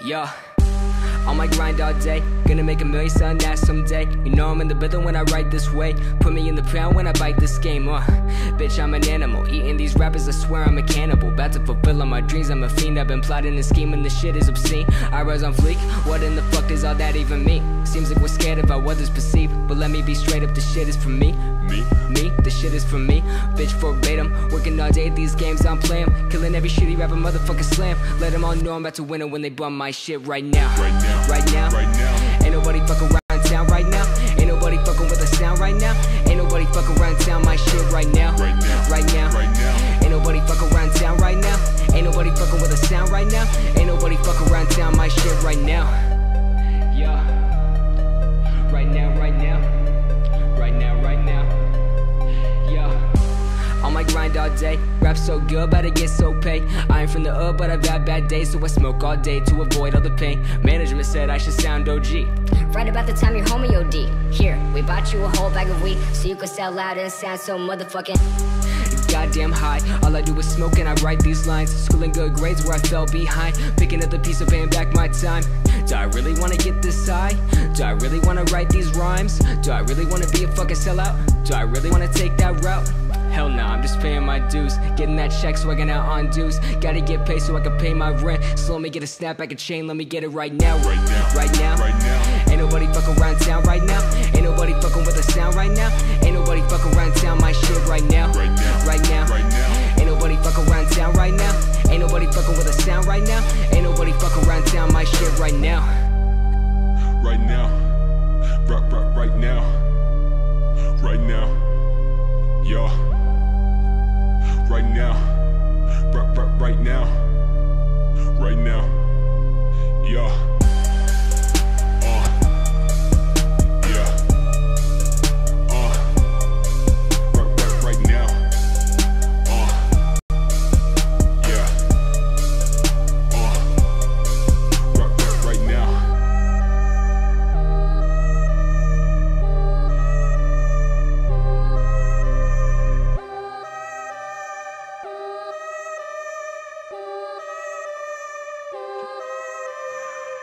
Yeah. On my grind all day, gonna make a million selling that someday. You know I'm in the building when I write this way. Put me in the pound when I bite this game. Uh, bitch, I'm an animal. Eating these rappers, I swear I'm a cannibal. About to fulfill all my dreams, I'm a fiend. I've been plotting and scheming, this shit is obscene. I rise on fleek, what in the fuck does all that even mean? Seems like we're scared of how others perceive. But let me be straight up, this shit is for me. Me? Me, this shit is for me. Bitch, verbatim. Working all day, these games I'm playing. Killing every shitty rapper, motherfucker slam. Let them all know I'm about to win it when they bum my shit right now. Right now. Right now. Right now. Ain't nobody fuck around town right now. Ain't nobody fucking with the sound right now. Ain't nobody fuck around town my shit right now. Right now. Right now. Right now. Ain't nobody fuck around town right now. Ain't nobody fucking with the sound right now. Ain't nobody fuck around town my shit right now. Yeah. Right now, right now. Right now, right now. Yeah. On my grind all day, rap so good, but I get so paid. I ain't from the up, but I've had bad days, so I smoke all day to avoid all the pain. Management said I should sound OG. Right about the time your homie OD. Here, we bought you a whole bag of weed so you could sell loud and sound so motherfucking. Goddamn high, all I do is smoke and I write these lines. Schooling good grades where I fell behind. Picking up the piece of paying back my time. Do I really wanna get this high? Do I really wanna write these rhymes? Do I really wanna be a fucking sellout? Do I really wanna take that route? Hell no, I'm just paying my dues. Getting that check, swagging out on dues. Gotta get paid so I can pay my rent. So let me get a snapback, a chain, let me get it right now. Right now. Right now. Right now. Ain't nobody fucking around town right now. Ain't nobody fucking with the sound right now. Ain't nobody fucking around town my shit right now. Right now. Right now. Right now. Ain't nobody fucking around town right now. Ain't nobody fucking with the sound right now. Ain't nobody fucking around town my shit right now. Right now. Right, right, right now. Right now.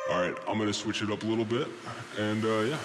All right, I'm gonna switch it up a little bit, and uh, yeah.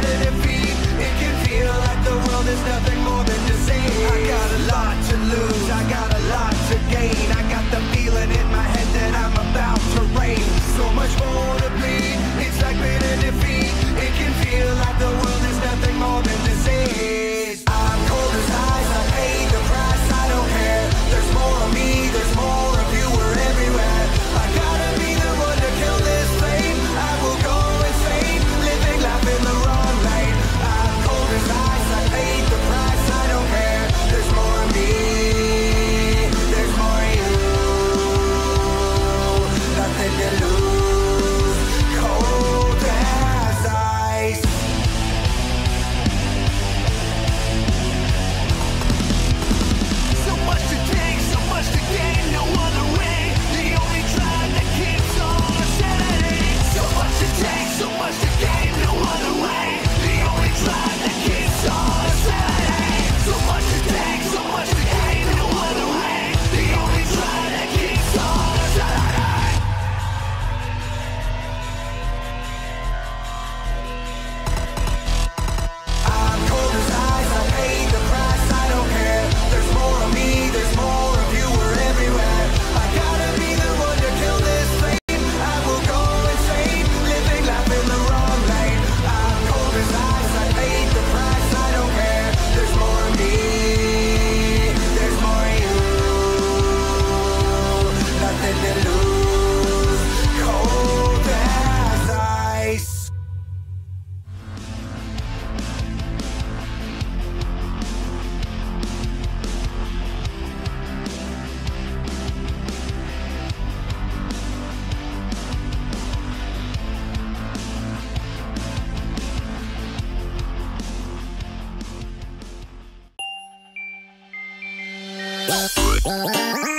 planet and It can feel like the world is nothing more than disease I got a lot to lose, I got a lot to gain I Música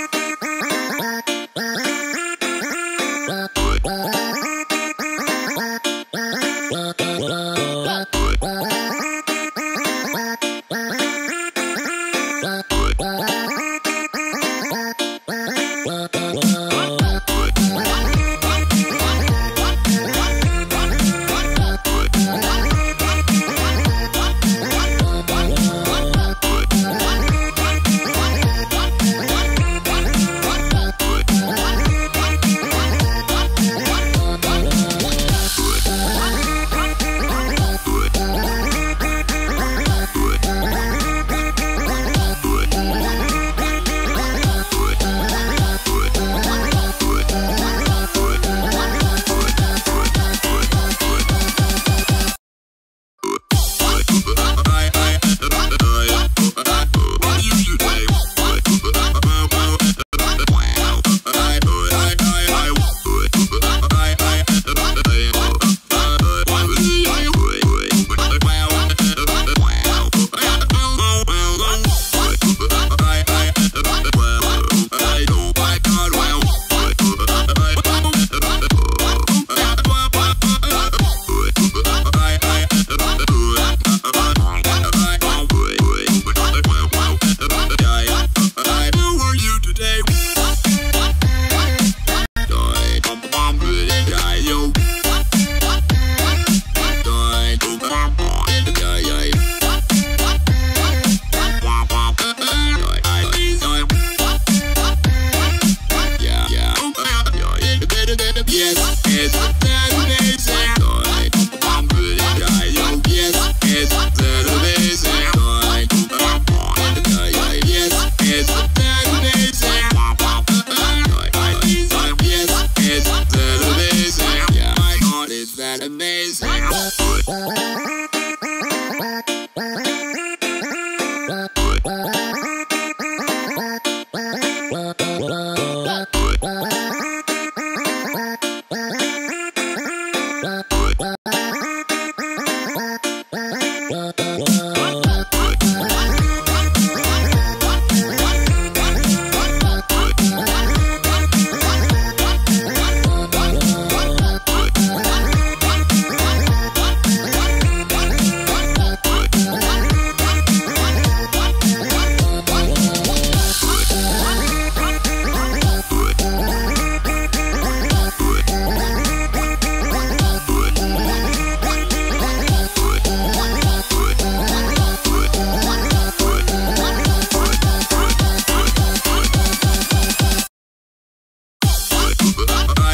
Vai